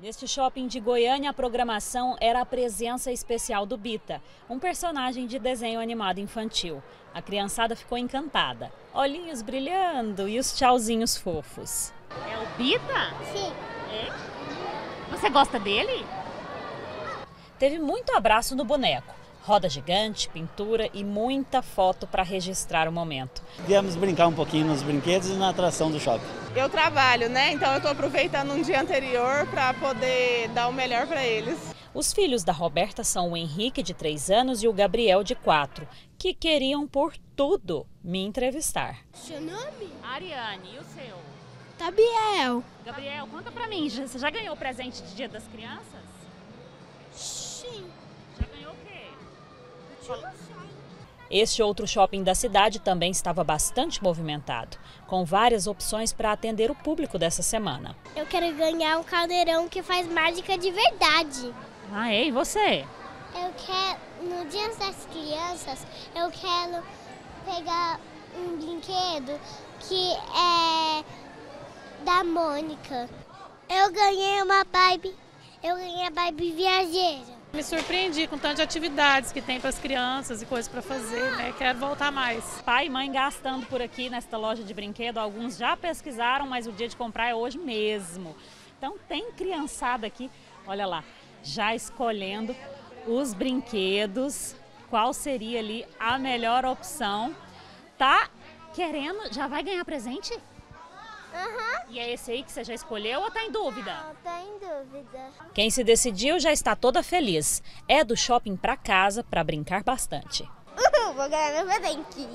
Neste shopping de Goiânia, a programação era a presença especial do Bita, um personagem de desenho animado infantil. A criançada ficou encantada. Olhinhos brilhando e os tchauzinhos fofos. É o Bita? Sim. É? Você gosta dele? Teve muito abraço no boneco. Roda gigante, pintura e muita foto para registrar o momento. Viemos brincar um pouquinho nos brinquedos e na atração do shopping. Eu trabalho, né? Então eu estou aproveitando um dia anterior para poder dar o melhor para eles. Os filhos da Roberta são o Henrique, de 3 anos, e o Gabriel, de 4, que queriam por tudo me entrevistar. Seu nome? Ariane, e o seu? Tabiel. Gabriel, conta pra mim, você já ganhou o presente de Dia das Crianças? Este outro shopping da cidade também estava bastante movimentado, com várias opções para atender o público dessa semana. Eu quero ganhar um caldeirão que faz mágica de verdade. Ah, é? E você? Eu quero, no Dia das Crianças, eu quero pegar um brinquedo que é da Mônica. Eu ganhei uma Barbie, eu ganhei a Barbie viajeira. Me surpreendi com tantas atividades que tem para as crianças e coisas para fazer, né? Quero voltar mais. Pai e mãe gastando por aqui nesta loja de brinquedo. Alguns já pesquisaram, mas o dia de comprar é hoje mesmo. Então tem criançada aqui, olha lá, já escolhendo os brinquedos, qual seria ali a melhor opção. Tá querendo, já vai ganhar presente? Aham. E é esse aí que você já escolheu ou tá em dúvida? Não, tá em dúvida. Quem se decidiu já está toda feliz. É do shopping para casa para brincar bastante. Uhul, vou ganhar meu presente.